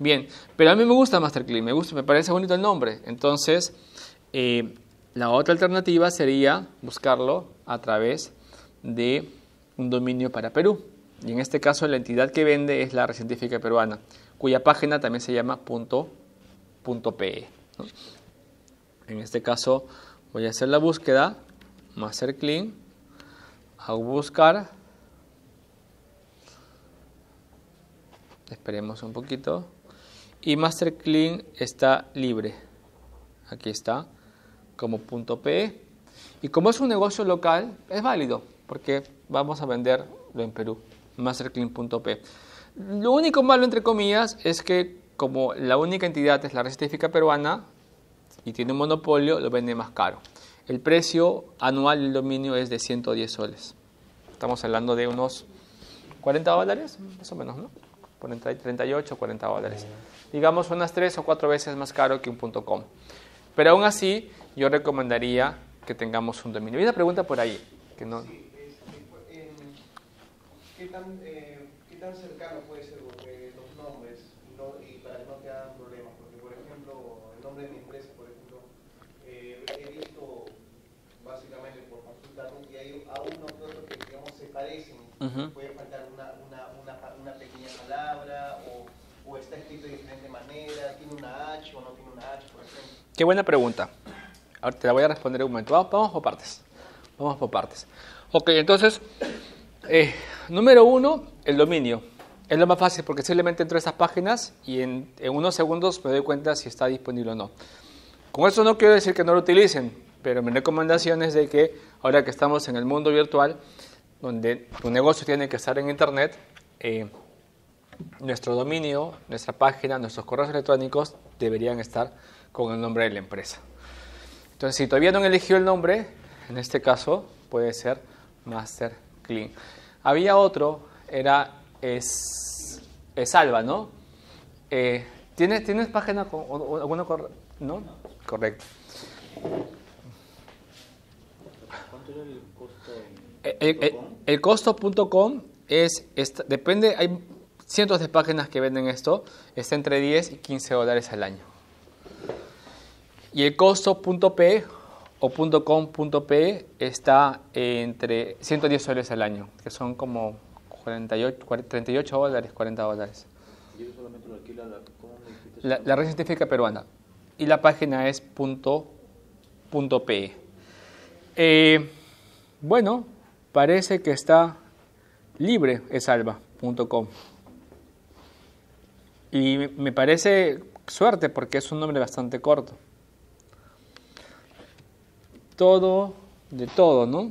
Bien, pero a mí me gusta MasterClean, me gusta, me parece bonito el nombre. Entonces, eh, la otra alternativa sería buscarlo a través de un dominio para Perú. Y en este caso la entidad que vende es la Red Científica Peruana, cuya página también se llama punto, .pe. En este caso voy a hacer la búsqueda, MasterClean, hago buscar, esperemos un poquito, y MasterClean está libre. Aquí está como .pe. Y como es un negocio local, es válido, porque vamos a venderlo en Perú, masterclean.p. Lo único malo, entre comillas, es que como la única entidad es la red peruana y tiene un monopolio, lo vende más caro. El precio anual del dominio es de 110 soles. Estamos hablando de unos 40 dólares, más o menos, ¿no? 38, 40 dólares. Digamos unas 3 o 4 veces más caro que un .com. Pero aún así, yo recomendaría que tengamos un dominio. Hay una pregunta por ahí. Que no... ¿qué, tan, eh, ¿Qué tan cercano puede ser los nombres y para que no te hagan problemas? Porque, por ejemplo, el nombre de mi empresa, por ejemplo, eh, he visto básicamente por consultar y hay a uno que otro que, digamos, se parecen. Faltar una, una, una, una, pequeña palabra o, o está escrito de diferente manera, tiene una H o no tiene una H, por ejemplo. Qué buena pregunta. Ahora te la voy a responder un momento. Vamos, por partes. Vamos por partes. Ok, entonces, eh, número uno, el dominio. Es lo más fácil porque simplemente entro a esas páginas y en, unos segundos me doy cuenta si está disponible o no. Con eso no quiero decir que no lo utilicen, pero mi recomendación es de que ahora que estamos en el mundo virtual, donde tu negocio tiene que estar en Internet, eh, nuestro dominio, nuestra página, nuestros correos electrónicos deberían estar con el nombre de la empresa. Entonces, si todavía no han elegido el nombre, en este caso puede ser Master Clean. Había otro, era es, es Alba, ¿no? Eh, ¿tienes, ¿Tienes página con alguna ¿No? Correcto. ¿Cuánto era el costo? El, el, costo.com es, depende, hay cientos de páginas que venden esto, está entre 10 y 15 dólares al año. Y el costo.p o .com.p está entre 110 soles al año, que son como 48, 38 dólares, 40 dólares. ¿Y eso solamente lo alquila la, la, red científica peruana. Y la página es punto, .p. Eh, bueno, parece que está libre es alba.com. Y me parece suerte porque es un nombre bastante corto. Todo, de todo, ¿no?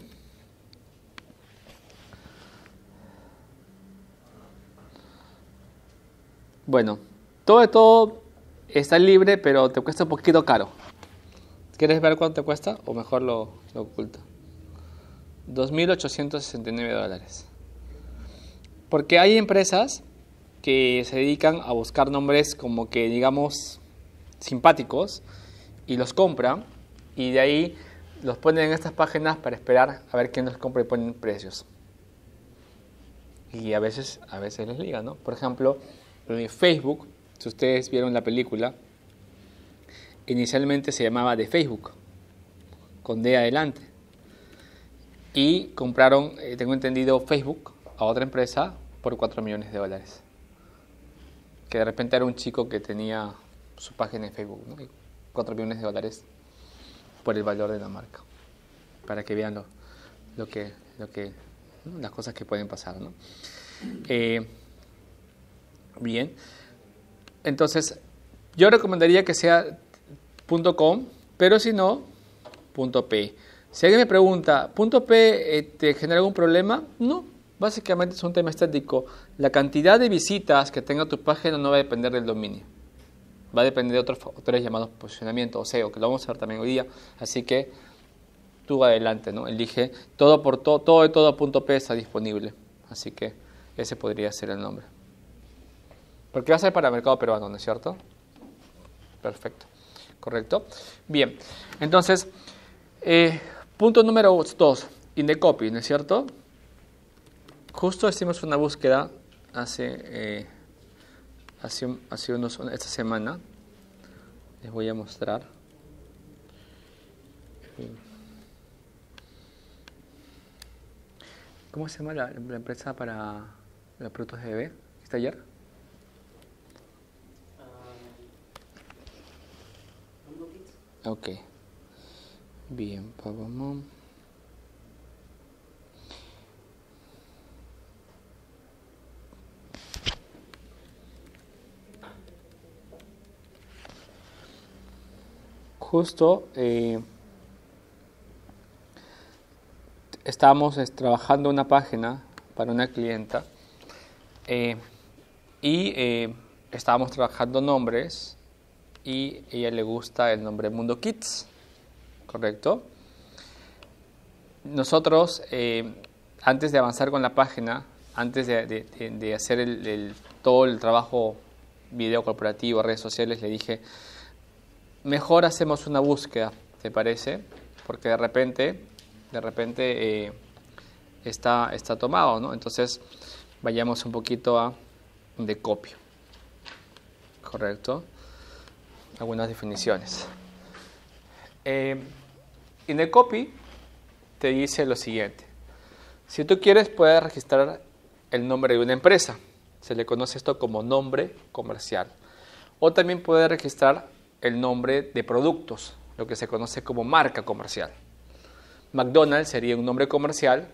Bueno, todo de todo está libre, pero te cuesta un poquito caro. ¿Quieres ver cuánto te cuesta? O mejor lo, lo oculto. 2.869 dólares. Porque hay empresas que se dedican a buscar nombres como que digamos simpáticos y los compran y de ahí los ponen en estas páginas para esperar a ver quién los compra y ponen precios. Y a veces, a veces les ligan, ¿no? Por ejemplo, Facebook, si ustedes vieron la película, inicialmente se llamaba de Facebook, con D adelante. Y compraron, eh, tengo entendido, Facebook a otra empresa por 4 millones de dólares que de repente era un chico que tenía su página en Facebook, ¿no? 4 millones de dólares por el valor de la marca, para que vean lo, que, lo que, las cosas que pueden pasar. ¿no? Eh, bien, entonces yo recomendaría que sea .com, pero si no, .p. Si alguien me pregunta, ¿punto.p eh, te genera algún problema? No, Básicamente es un tema estético. La cantidad de visitas que tenga tu página no va a depender del dominio. Va a depender de otros factores llamados posicionamiento o SEO, que lo vamos a ver también hoy día. Así que tú adelante, ¿no? Elige todo por todo, todo de todo punto P está disponible. Así que ese podría ser el nombre. Porque va a ser para el mercado peruano, ¿no es cierto? Perfecto. Correcto. Bien. Entonces, eh, punto número dos, Indecopy, ¿no es cierto? Justo hicimos una búsqueda hace, eh, hace, hace unos, esta semana. Les voy a mostrar. ¿Cómo se llama la, la empresa para los productos de bebé? ¿Está ayer? Ok. Bien, vamos. Justo eh, estábamos trabajando una página para una clienta eh, y eh, estábamos trabajando nombres y ella le gusta el nombre Mundo Kids, ¿correcto? Nosotros, antes de avanzar con la página, antes de, hacer el, todo el trabajo video corporativo, redes sociales, le dije, mejor hacemos una búsqueda, ¿te parece? Porque de repente, de repente eh, está, está tomado, ¿no? Entonces, vayamos un poquito a de copio, ¿correcto? algunas definiciones. Eh, copy te dice lo siguiente. Si tú quieres, puedes registrar el nombre de una empresa. Se le conoce esto como nombre comercial. O también puedes registrar el nombre de productos, lo que se conoce como marca comercial. McDonald's sería un nombre comercial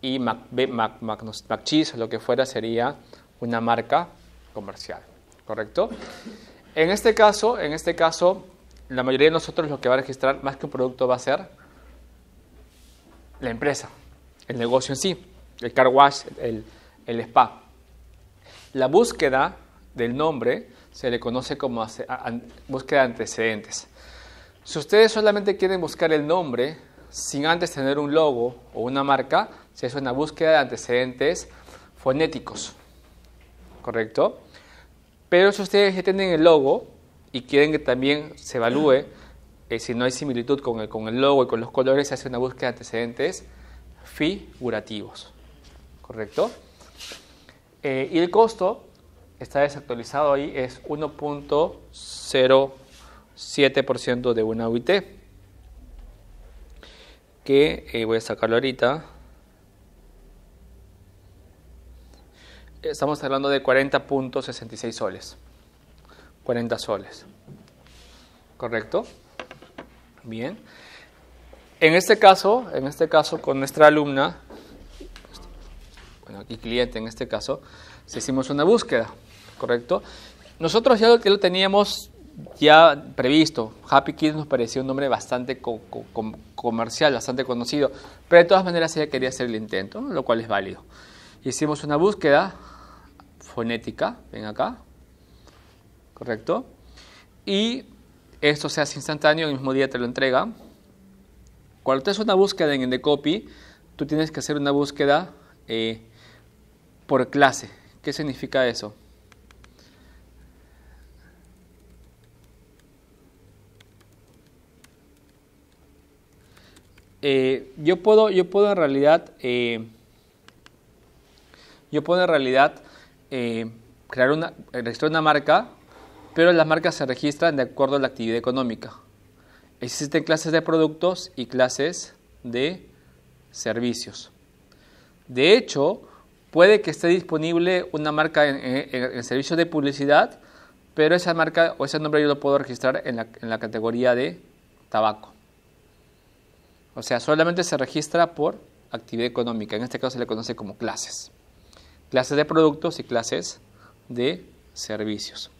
y McCheese o lo que fuera sería una marca comercial. ¿Correcto? En este caso, en este caso, la mayoría de nosotros lo que va a registrar más que un producto va a ser la empresa, el negocio en sí, el car wash, el, spa. La búsqueda del nombre se le conoce como búsqueda de antecedentes. Si ustedes solamente quieren buscar el nombre sin antes tener un logo o una marca, se hace una búsqueda de antecedentes fonéticos. ¿Correcto? Pero si ustedes ya tienen el logo y quieren que también se evalúe eh, si no hay similitud con el, logo y con los colores, se hace una búsqueda de antecedentes figurativos. ¿Correcto? Eh, y el costo está desactualizado ahí, es 1.07% de una UIT. Que eh, voy a sacarlo ahorita. estamos hablando de 40.66 soles. 40 soles. ¿Correcto? Bien. En este caso, en este caso con nuestra alumna, bueno, aquí cliente en este caso, hicimos una búsqueda, ¿correcto? Nosotros ya lo, teníamos ya previsto. Happy Kids nos parecía un nombre bastante comercial, bastante conocido, pero de todas maneras ella quería hacer el intento, lo cual es válido. Hicimos una búsqueda fonética, ven acá, ¿correcto? Y esto se hace instantáneo, el mismo día te lo entrega. Cuando tú haces una búsqueda en the copy, tú tienes que hacer una búsqueda eh, por clase. ¿Qué significa eso? Eh, yo puedo, yo puedo en realidad, eh, yo puedo en realidad eh, crear una, registrar una marca, pero las marcas se registran de acuerdo a la actividad económica. Existen clases de productos y clases de servicios. De hecho, puede que esté disponible una marca en, en, servicios de publicidad, pero esa marca o ese nombre yo lo puedo registrar en en la categoría de tabaco. O sea, solamente se registra por actividad económica. En este caso se le conoce como clases clases de productos y clases de servicios.